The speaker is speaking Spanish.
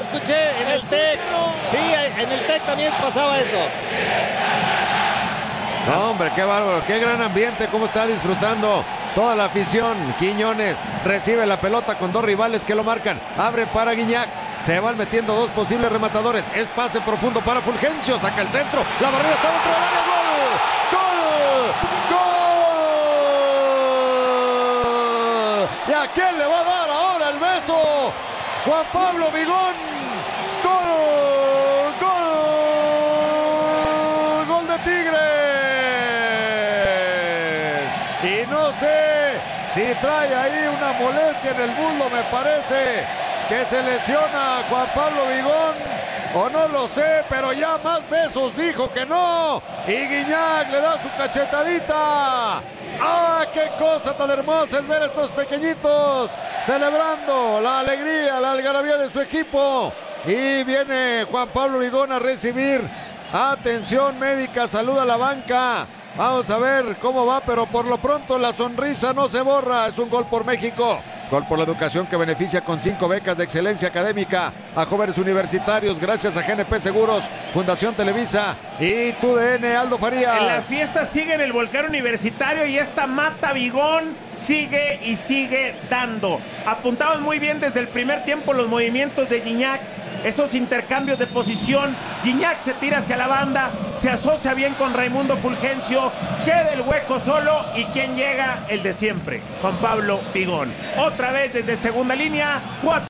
escuché en el TEC. Sí, en el TEC también pasaba eso. No, hombre, qué bárbaro, qué gran ambiente, cómo está disfrutando toda la afición. Quiñones recibe la pelota con dos rivales que lo marcan. Abre para Guiñac. Se van metiendo dos posibles rematadores. Es pase profundo para Fulgencio. Saca el centro. La barrera está dentro del área. ¡Gol! ¡Gol! ¿Y a quién le va a dar ahora el beso? Juan Pablo Vigón. ¡Gol! ¡Gol! ¡Gol de Tigres! Y no sé si trae ahí una molestia en el muslo, me parece que se lesiona Juan Pablo Vigón. O no lo sé, pero ya más besos dijo que no. Y Guiñac le da su cachetadita. ¡Ah, qué cosa tan hermosa es ver a estos pequeñitos celebrando la alegría, la algarabía de su equipo! Y viene Juan Pablo Vigón a recibir atención médica, saluda a la banca. Vamos a ver cómo va, pero por lo pronto la sonrisa no se borra. Es un gol por México. Gol por la educación que beneficia con cinco becas de excelencia académica a jóvenes universitarios gracias a GNP Seguros, Fundación Televisa y TUDN Aldo Farías. En la fiesta sigue en el volcán universitario y esta mata Vigón sigue y sigue dando. Apuntaban muy bien desde el primer tiempo los movimientos de Guiñac esos intercambios de posición. Gignac se tira hacia la banda, se asocia bien con Raimundo Fulgencio, queda el hueco solo y quien llega, el de siempre, Juan Pablo Vigón. Otra vez desde segunda línea, cuatro.